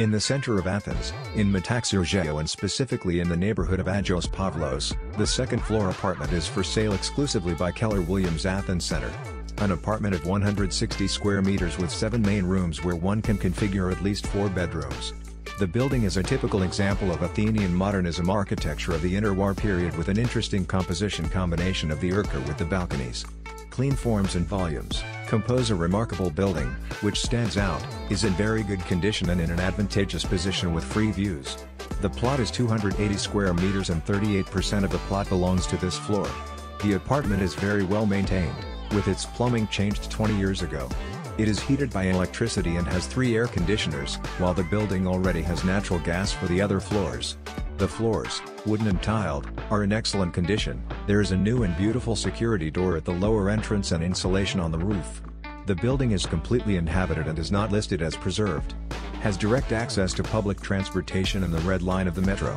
In the center of Athens, in Metaxourgeio and specifically in the neighborhood of Agios Pavlos, the second floor apartment is for sale exclusively by Keller Williams Athens Center. An apartment of 160 square meters with 7 main rooms where one can configure at least 4 bedrooms. The building is a typical example of Athenian modernism architecture of the interwar period with an interesting composition combination of the erker with the balconies. Clean forms and volumes, compose a remarkable building, which stands out, is in very good condition and in an advantageous position with free views. The plot is 280 square meters and 38% of the plot belongs to this floor. The apartment is very well maintained, with its plumbing changed 20 years ago. It is heated by electricity and has three air conditioners, while the building already has natural gas for the other floors. The floors, wooden and tiled, are in excellent condition, there is a new and beautiful security door at the lower entrance and insulation on the roof. The building is completely inhabited and is not listed as preserved. Has direct access to public transportation and the Red Line of the Metro.